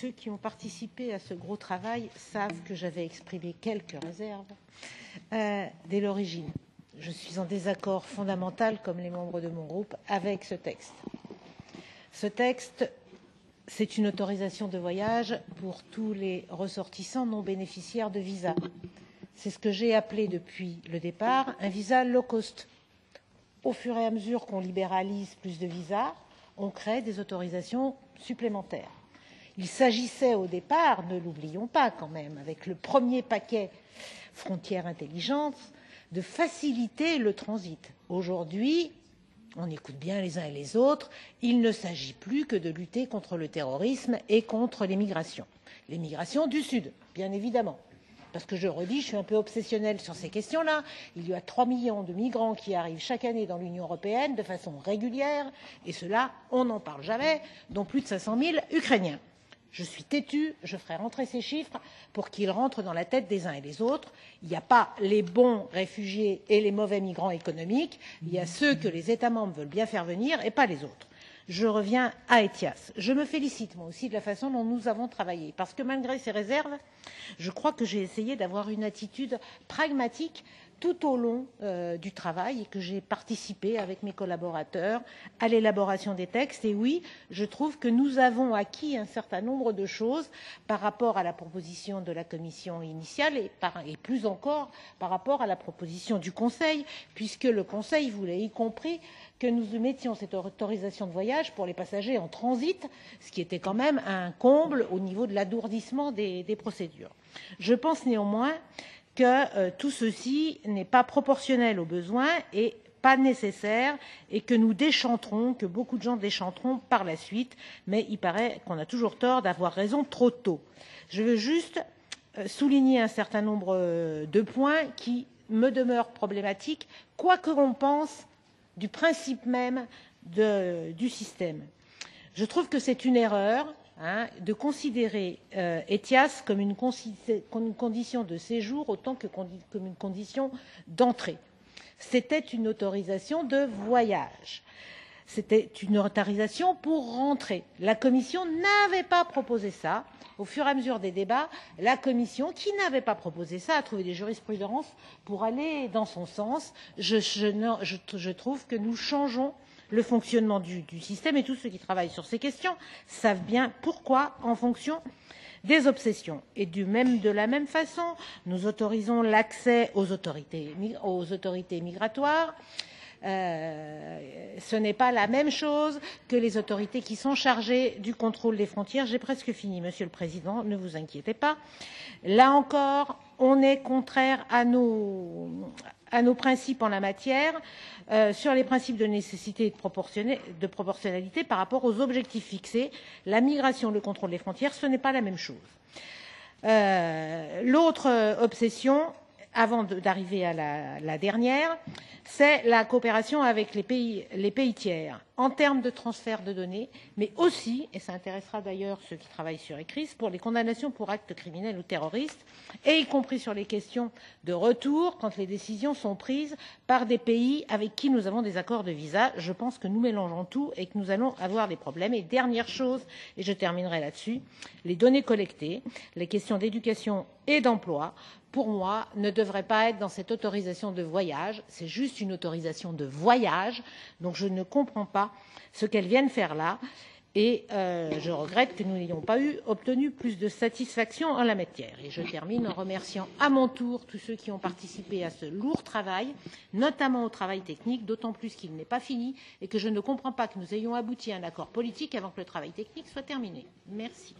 ceux qui ont participé à ce gros travail savent que j'avais exprimé quelques réserves euh, dès l'origine. Je suis en désaccord fondamental, comme les membres de mon groupe, avec ce texte. Ce texte, c'est une autorisation de voyage pour tous les ressortissants non bénéficiaires de visa. C'est ce que j'ai appelé depuis le départ un visa low cost. Au fur et à mesure qu'on libéralise plus de visas, on crée des autorisations supplémentaires. Il s'agissait au départ, ne l'oublions pas quand même, avec le premier paquet frontières intelligentes, de faciliter le transit. Aujourd'hui, on écoute bien les uns et les autres, il ne s'agit plus que de lutter contre le terrorisme et contre les migrations. Les migrations du Sud, bien évidemment. Parce que je redis, je suis un peu obsessionnelle sur ces questions-là. Il y a 3 millions de migrants qui arrivent chaque année dans l'Union européenne de façon régulière, et cela, on n'en parle jamais, dont plus de 500 000 Ukrainiens. Je suis têtue, je ferai rentrer ces chiffres pour qu'ils rentrent dans la tête des uns et des autres. Il n'y a pas les bons réfugiés et les mauvais migrants économiques, il y a ceux que les États membres veulent bien faire venir et pas les autres. Je reviens à Etias. Je me félicite moi aussi de la façon dont nous avons travaillé, parce que malgré ces réserves, je crois que j'ai essayé d'avoir une attitude pragmatique tout au long euh, du travail et que j'ai participé avec mes collaborateurs à l'élaboration des textes. Et oui, je trouve que nous avons acquis un certain nombre de choses par rapport à la proposition de la Commission initiale et, plus encore par rapport à la proposition du Conseil, puisque le Conseil voulait y compris que nous mettions cette autorisation de voyage pour les passagers en transit, ce qui était quand même un comble au niveau de l'alourdissement des, des procédures. Je pense néanmoins que euh, tout ceci n'est pas proportionnel aux besoins et pas nécessaire et que nous déchanterons, que beaucoup de gens déchanteront par la suite, mais il paraît qu'on a toujours tort d'avoir raison trop tôt. Je veux juste euh, souligner un certain nombre euh, de points qui me demeurent problématiques, quoi que l'on pense du principe même du système. Je trouve que c'est une erreur hein, de considérer euh, ETIAS comme une, condition de séjour autant que comme une condition d'entrée. C'était une autorisation de voyage. C'était une autorisation pour rentrer. La Commission n'avait pas proposé ça. Au fur et à mesure des débats, la Commission, qui n'avait pas proposé ça, a trouvé des jurisprudences pour aller dans son sens. Je trouve que nous changeons le fonctionnement du, système et tous ceux qui travaillent sur ces questions savent bien pourquoi en fonction des obsessions. Et de la même façon, nous autorisons l'accès aux autorités, aux autorités migratoires. Euh, ce n'est pas la même chose que les autorités qui sont chargées du contrôle des frontières. J'ai presque fini, Monsieur le Président, ne vous inquiétez pas. Là encore, on est contraire à nos, à nos principes en la matière euh, sur les principes de nécessité et de, proportionnalité par rapport aux objectifs fixés. La migration, le contrôle des frontières, ce n'est pas la même chose. Euh, L'autre euh, obsession, avant d'arriver à la, dernière, c'est la coopération avec les pays tiers en termes de transfert de données, mais aussi, et ça intéressera d'ailleurs ceux qui travaillent sur ECRIS, pour les condamnations pour actes criminels ou terroristes, et y compris sur les questions de retour quand les décisions sont prises par des pays avec qui nous avons des accords de visa. Je pense que nous mélangeons tout et que nous allons avoir des problèmes. Et dernière chose, et je terminerai là-dessus, les données collectées, les questions d'éducation et d'emploi pour moi, ne devrait pas être dans cette autorisation de voyage. C'est juste une autorisation de voyage. Donc je ne comprends ce qu'elles viennent faire là. Et euh, je regrette que nous n'ayons pas obtenu plus de satisfaction en la matière. Et je termine en remerciant à mon tour tous ceux qui ont participé à ce lourd travail, notamment au travail technique, d'autant plus qu'il n'est pas fini et que je ne comprends pas que nous ayons abouti à un accord politique avant que le travail technique soit terminé. Merci.